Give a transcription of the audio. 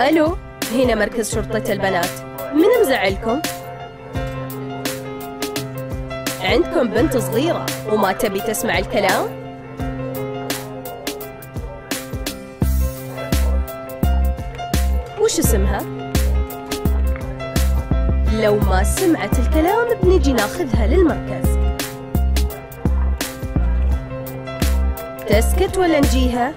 ألو هنا مركز شرطة البنات من مزعلكم؟ عندكم بنت صغيرة وما تبي تسمع الكلام؟ وش اسمها؟ لو ما سمعت الكلام بنجي ناخذها للمركز تسكت ولا نجيها؟